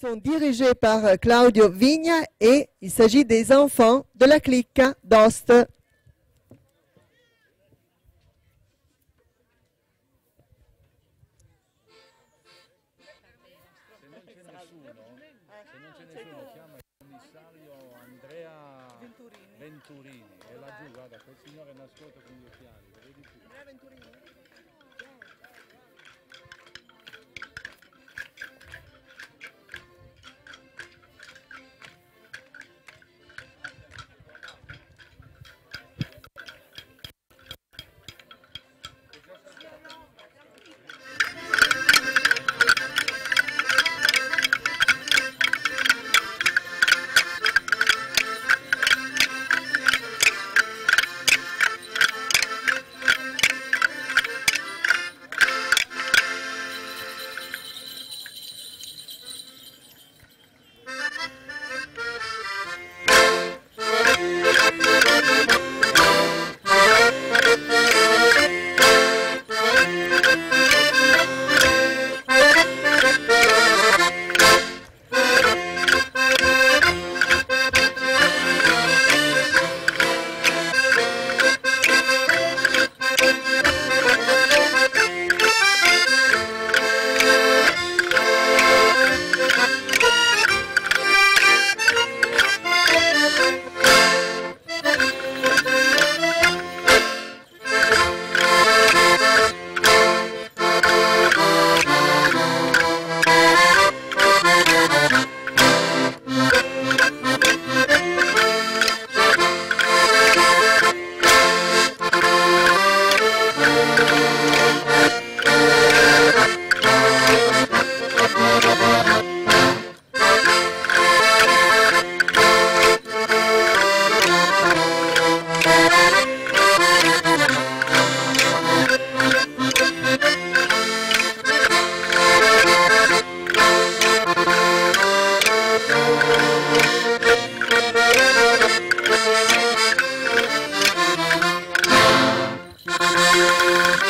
Ils sont dirigés par euh, Claudio Vigna et il s'agit des enfants de la clique d'Ost. Se non c'è nessuno, se non c'è nessuno chiama il commissario Andrea Venturini. e laggiù, guarda, quel signore nascosto con gli occhiali, lo vedi tu? Música